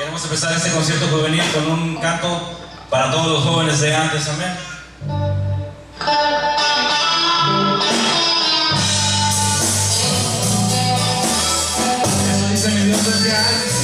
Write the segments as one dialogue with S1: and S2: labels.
S1: Queremos empezar este concierto juvenil con un canto para todos los jóvenes de antes, amén. Eso dice mi Dios desde antes.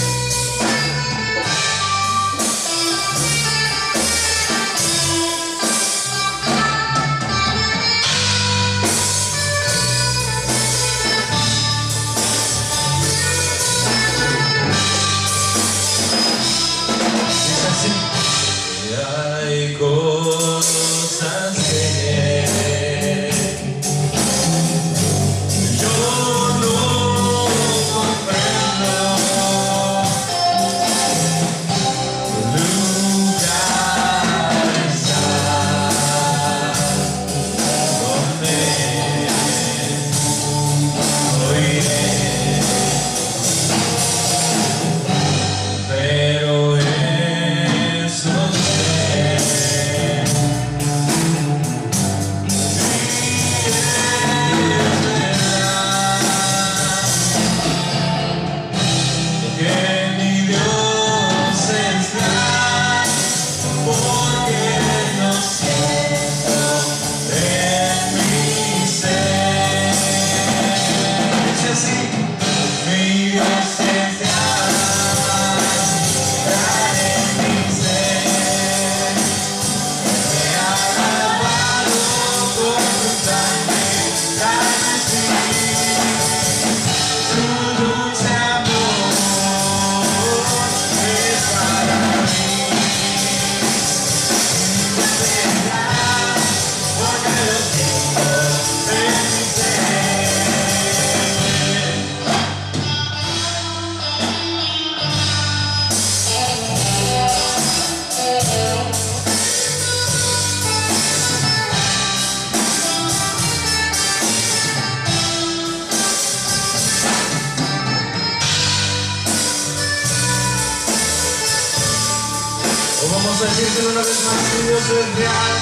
S1: Vamos a decírselo una vez más, mi Dios es real.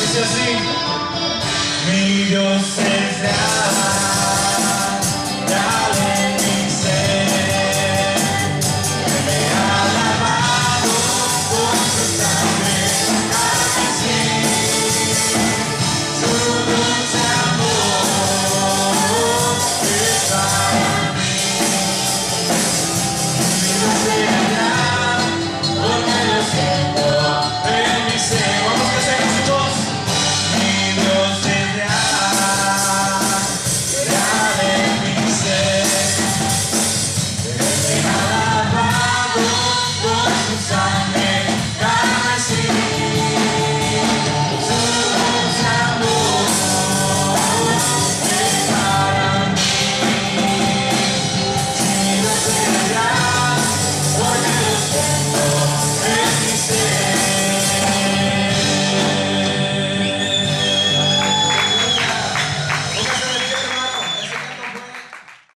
S1: Dice así, mi Dios real. sun.